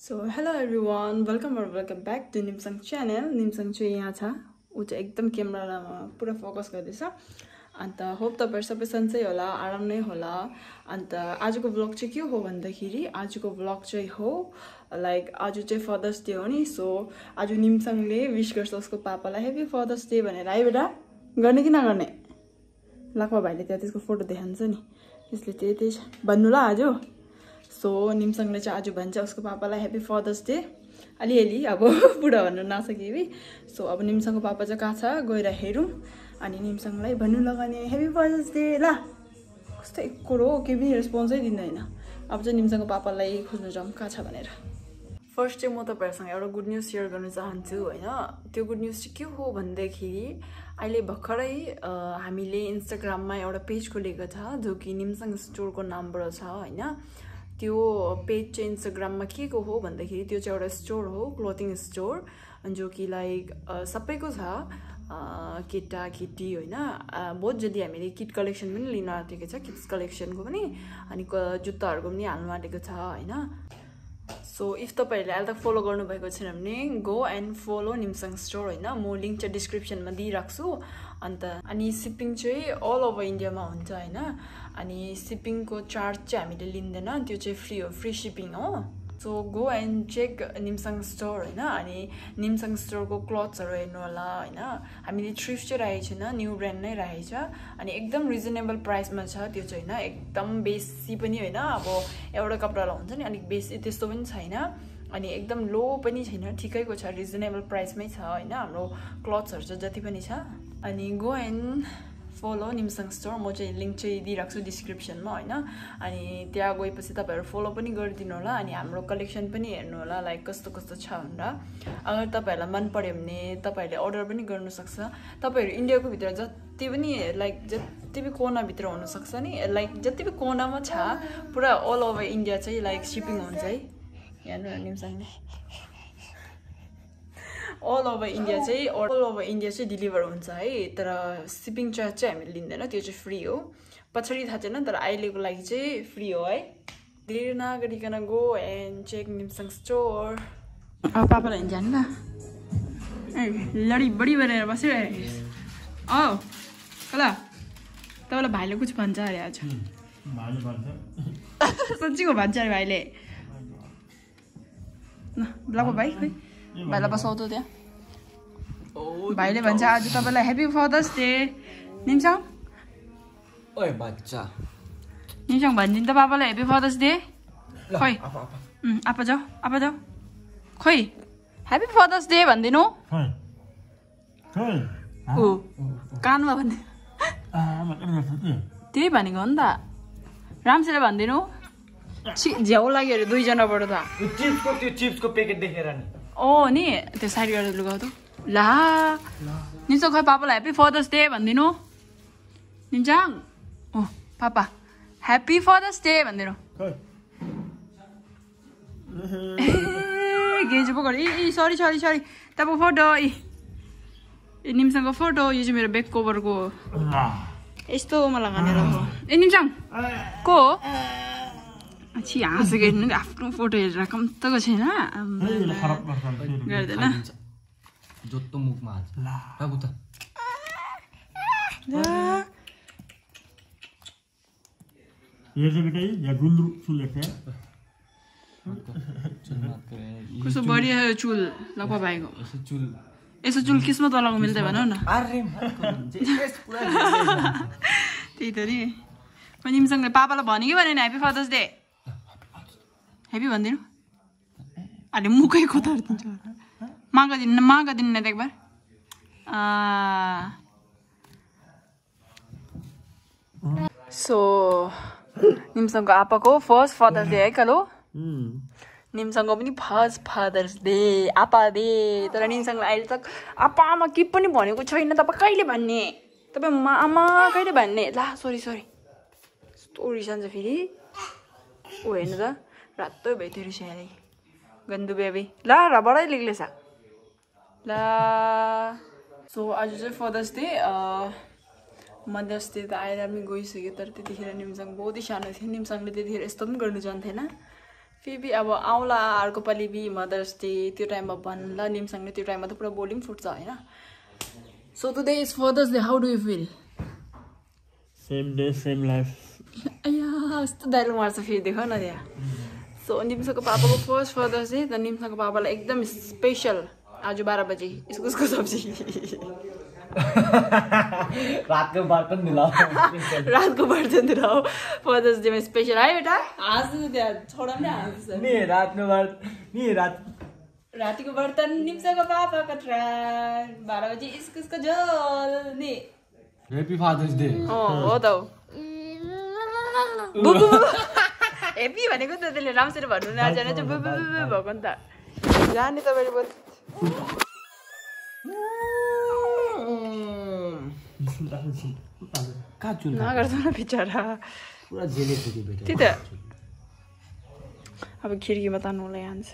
So hello everyone welcome और welcome back to Nimsang channel Nimsang चाहिँ यहाँ छ। ऊ चाहिँ एकदम क्यामेरामा पुरा फोकस गर्दैछ। अन्त होप तपाईँहरू सबै सन्चै होला आराम नै होला। अन्त आजको ब्लग चाहिँ के हो भन्दाखेरि आजको ब्लग चाहिँ हो लाइक आज चाहिँ फादर्स डे हो नि सो आज निमसङले विस गर्छ उसको पापालाई हेप्पी फादर्स डे भनेर। है बेटा? गर्ने कि नगर्ने? लाक्पा भाइले त्यहाँ त्यसको फोटो देखान्छ नि। त्यसले त्यही त्यही भन्नु ल आज सो निमसङले चाहिँ आज भन्छ उसको पापालाई ह्याप्पी फादर्स डे अलिअलि अब बुढा भन्नु नसके कि सो अब निमसङको पापा चाहिँ कहाँ छ? गएर हेरौँ। अनि निमसङलाई भन्नु लगाउने ह्याप्पी फादर्स डे ल। कस्तो एकरो हो केही पनि रेस्पोन्सै दिँदैन। अब चाहिँ निमसङको पापालाई खोज्नु जाउँ। कहाँ छ भनेर। फर्स्ट चाहिँ म तपाईँहरूसँग एउटा गुड न्युज सेयर गर्न चाहन्छु होइन? त्यो गुड न्युज चाहिँ के हो भन्दाखेरि अहिले भर्खरै हामीले इन्स्टाग्राममा एउटा पेज खोलेको छ जो कि निमसङ स्टोरको नामबाट छ होइन? त्यो पेज चाहिँ इन्स्टाग्राममा के को हो भन्दाखेरि त्यो चाहिँ एउटा स्टोर हो क्लोथिङ स्टोर जो कि लाइक सबैको छ केटा केटी होइन। बहुत जति हामीले किट कलेक्सन पनि लिन आँटेको छ किड्स कलेक्सनको पनि अनि जुत्ताहरूको पनि हाल्नु आँटेको छ होइन। सो इफ तपाईँहरूले अहिले तक फलो गर्नुभएको छैन भने go and follow Nimsang store होइन। म लिङ्क चाहिँ डिस्क्रिप्सनमा दिइराख्छु। अन्त अनि सिपिङ चाहिँ अल ओभर इन्डियामा हुन्छ होइन। अनि सिपिङको चार्ज चाहिँ हामीले लिँदैन। त्यो चाहिँ फ्री हो फ्री सिपिङ हो। So go and check Nimsang store होइन अनि निमसङ स्टोरको क्लथ्सहरू हेर्नु होला होइन हामीले थ्रिफ्ट चाहिँ राखेको छैन न्यू ब्रान्ड नै राखेको छ अनि एकदम रिजनेबल प्राइसमा छ त्यो चाहिँ होइन एकदम बेसी पनि होइन अब एउटा कपडालाई हुन्छ नि अलिक बेसी त्यस्तो पनि छैन अनि एकदम लो पनि छैन ठिकैको छ रिजनेबल प्राइसमै छ होइन हाम्रो क्लथ्सहरू चाहिँ जति पनि छ अनि go and follow Nimsang store म चाहिँ लिङ्क चाहिँ दिइराख्छु डिस्क्रिप्सनमा होइन? अनि त्यहाँ गएपछि तपाईँहरू फलो पनि गरिदिनु होला अनि हाम्रो कलेक्सन पनि हेर्नु होला लाइक कस्तो कस्तो छ भनेर। अगर तपाईँहरूलाई मन पऱ्यो भने तपाईँहरूले अर्डर पनि गर्नु सक्छ। तपाईँहरू इन्डियाको भित्र जति पनि लाइक जति पनि कोनाभित्र हुनसक्छ नि लाइक जति पनि कोनामा छ पुरा अल ओभर इन्डिया चाहिँ लाइक सिपिङ हुन्छ है। हेर्नु निमसङले अल ओभर इन्डिया चाहिँ अल ओभर इन्डिया चाहिँ डेलिभर हुन्छ है। तर सिपिङ चार्ज चाहिँ हामीले लिँदैन त्यो चाहिँ फ्री हो। पछाडि थाहा छैन तर अहिलेको लागि चाहिँ फ्री हो है। धेरै नगरिकन go and check Nimsang store अब पापालाई जानु ल। ए लडी बडी बनाएर बस्यो औ कला तपाईँलाई भाइले कुछ भन्छ अरे आज? साँच्चीको भन्छ। अरे भाइले। ल ब्लको भाइ खोइ भाइलाई बसाउँछ त्यहाँ भाइले भन्छ आज तपाईँलाई ह्याप्पी फादर्स डे निम्सङ ओए बच्चा निम्सङ भनिदिनु त पापालाई ह्याप्पी फादर्स डे खोइ उम्, आपा जाऊ आपा जाऊ खोइ ह्याप्पी फादर्स डे भनिदिनु ऊ कानमा भनिदिनु त्यही भनेको हो नि त राम्रोसित भनिदिनु छि झ्याउ लाग्यो अरे दुईजनाबाट त त्यो चिप्सको त्यो चिप्सको प्याकेट देखेर नि ओ नि त्यो साइड गरेर लुगाउ त ला निम्सङ खै पापालाई ह्याप्पी फादर्स डे भनिदिनु निम्सङ ओ पापा ह्याप्पी फादर्स डे भनिदिनु गेजु पो गरेँ ए सरी सरी सरी तपाईँको फोटो ए ए निम्सङको फोटो यो चाहिँ मेरो ब्याक कभरको यस्तो मलाई हो ए निम्सङ को हो छि हाँसेको हेर्नु नि, आफ्नो फोटो हेरेर कम्तको छैन गर्दैन जोत्तो मुखमा हाल्छ कस्तो बढिया चुल लपा भाइको यसो चुल किस्मत वालाको मिल्दै भनौ न अरे पुरा त्यही त नि म निमसँगले पापालाई भन्यो कि भनेन ह्याप्पी फादर्स डे ह्याप्पी भनिदिनु अहिले मुखै खोतारिदिन्छ माग दिनु माग दिनु न त एकबार सो निमसँगको आपाको फर्स्ट फादर्स डे है कलो निमसँग पनि फर्स्ट फादर्स डे आपा डे तर निमसँगलाई अहिले तक आपा आमा के पनि भनेको छैन तपाईँ कहिले भन्ने तपाईँ मा आमा कहिले भन्ने ला सरी सरी यस्तो रिसान्छ फेरि ऊ हेर्नु त रातो भयो त्यो रिसाले गन्दु बेबी ला रबडै लिग्लेछ ला सो आज चाहिँ फादर्स डे मदर्स डे त आएर पनि गइसक्यो तर त्यतिखेर निम्सङ बहुतै सानो थियो निम्सङले त्यतिखेर यस्तो पनि गर्नु जान्थेन फेरि अब आउला अर्को पालि बि मदर्स डे त्यो टाइममा भन्ला निमसँगले त्यो टाइममा त पुरा बोली पनि फुट्छ होइन so today is father's day how do you feel same day same life अया यस्तो डाइलग मार्छ फेरि देख न त्यहाँ सो निम्सको पापाको फर्स्ट फादर्स डे त निम्सको पापालाई एकदम स्पेसल आज बाह्र बजे इस्कुसको सब्जी रातको बर्तन मिलाऊ रातको बर्तन दिलाऊ फादर्स डेमा स्पेसल है बेटा हाँस्नु त्यहाँ हाँस्छ नि रातको बर्तन नि रात रातिको बर्तन निम्सको पापाको ट्राई बाह्र बजे इस्कुसको झोल नि ह्याप्पी फादर्स डे हो त बुबु हेप्पी भनेको त त्यसले राम्रोसित भन्नु नजाने चाहिँ बुबु बुबु भएको नि त जाने तपाईँले बोल नगर्छ न बिचरा त्यही त अब खिर्कीमा तान्नुलाई हान्छ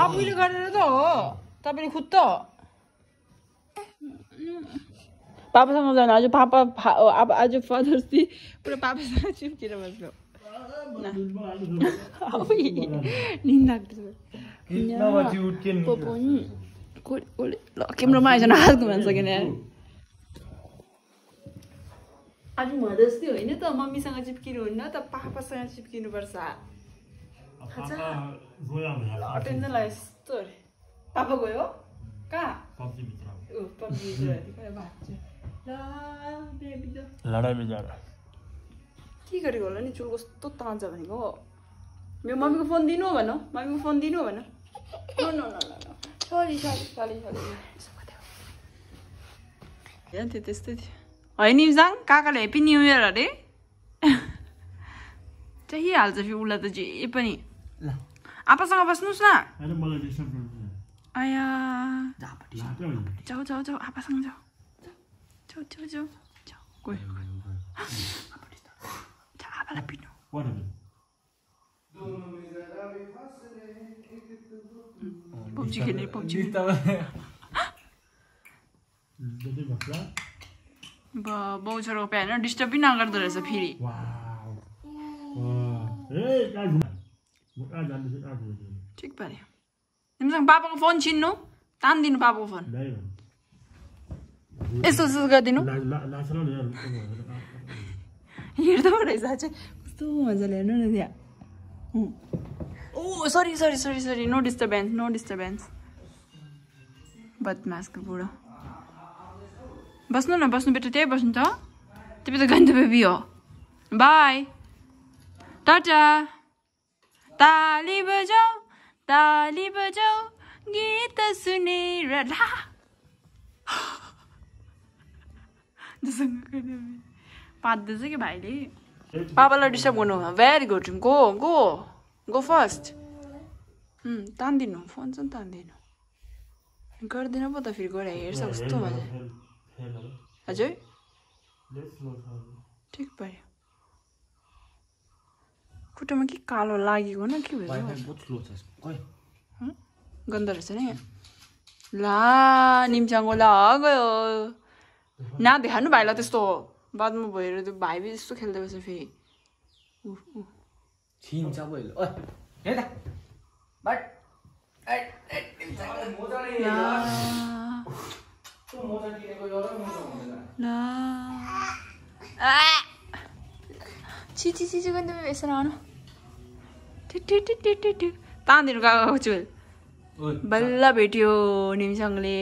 आफूले गरेर त हो तपाईँले खुद त पापासँग जानु आज पापा अब आज फादर्स डे पुरा पापासँग चिप्केर बस्नु ल क्यामरामा आइज हात घुमाउनु सकेन यार आज मदर्स डे होइन त मम्मीसँग चिप्किनु हुन्न त पापासँग चिप्किनुपर्छ पापा गयो भने टेन्सन लाग्यो यस्तो अरे पापा गयो कहाँ लडाइँ के गरेको होला नि चुल कस्तो तान्छ भनेको? मेरो मम्मीको फोन दिनु भन मम्मीको फोन दिनु भन। सरी सरी सरी सरी हेर त्यो त्यस्तै थियो। होइन निम्साङ? काकाले हेप्पी न्यु इयर अरे। चाहिहाल्छ फेरि उसलाई त जे पनि। ल। आपासँग बस्नुहोस् न होइन मलाई डिस्टर्ब गर्नु आया। जाऊ जाऊ जाऊ। आपासँग जाऊ। पब्जी खेल्ने पब्जी जति भक्ला बाउ छोराको प्यान डिस्टर्ब पनि नगर्दो रहेछ फेरि ठिक पाऱ्यो तिमीसँग पापाको फोन छिन्नु तानिदिनु पापाको फोन यस्तो यस्तो गरिदिनु। हेर्दो रहेछ चाहिँ कस्तो मजाले हेर्नु न त्यहाँ. ओ sorry sorry sorry sorry no disturbance no disturbance बदमासको बुढो बस्नु न बस्नु बेटा त्यही बस्नु त तिमी त गन्ध बेबी हो बाई टाटा ताली बजाऊ ताली बजाऊ गीत सुनेर ला पाँच्दैछ कि भाइले। पापालाई डिस्टर्ब गर्नु very good go go go first तान्दिनु phone चाहिँ तान्दिनु। गर्दैन पो त फेरि गएर हेर्छ कस्तो मजा हजुर। ठिक भयो। खुट्टामा के कालो लागेको न के भयो? गन्ध रहेछ नि। ला निम्चाङ्गो ला गयो। नदेखानु भाइलाई त्यस्तो बादमा भएर त्यो भाइ बी त्यस्तो खेल्दै बस्छ फेरि उ, उ। छिन्छ पहिलो ओइ हेर त बट ला ला आ! छि छि छि छि गन्ध यसो नआउनु ठिक ठिक ठिक ठिक ठिक ठिक ताँदिनु गएको छु बल्ल भेट्यो निमिसँगले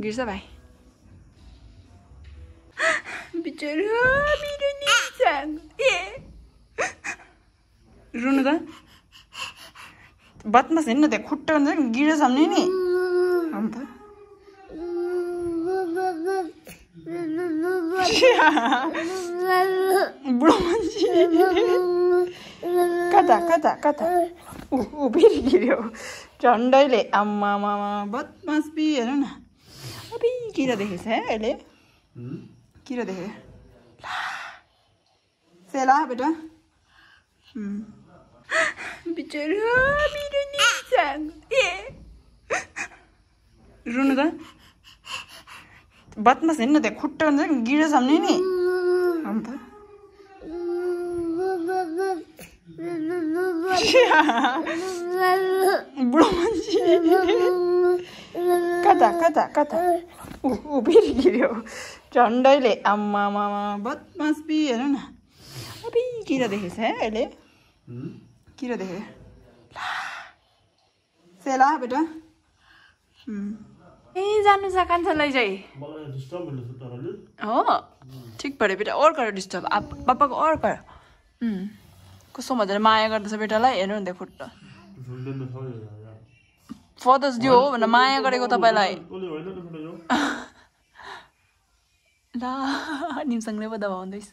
गिर्छ भाइ बिचरा मेरो ए रुनु त बदमास हेर्नु त्यहाँ खुट्टा हुन्छ गिरो सामने नि अन्त बुढो मान्छे कता कता कता ऊ फेरि गिर्यो झन्डैले आम्मामा बदमास बी हेर न किरा देखेछ है अहिले किरा देखे सेला बेटा उम्. बिचरा मेरो ए रुनु त बदमास हेर्नु त्यहाँ खुट्टा हुन्छ नि गिरो सामने नि अन्त बुढो मान्छे कता कता कता ऊ फेरि झन्डैले आम्मामा बदमास पि हेर न अबि किरा देखेछ है अहिले किरा देखे सेला बेटा. ए जानु छ कान्छ लैजाइ हो ठिक पऱ्यो बेटा और कर डिस्टर्ब पापाको और कर उम्. कस्तो मजाले माया गर्दैछ बेटालाई हेर्नु नि खुट्टा यो यार फदर्स डे हो भनेर माया गरेको तपाईँलाई და ნიმსანგრევა დავაუნდა ის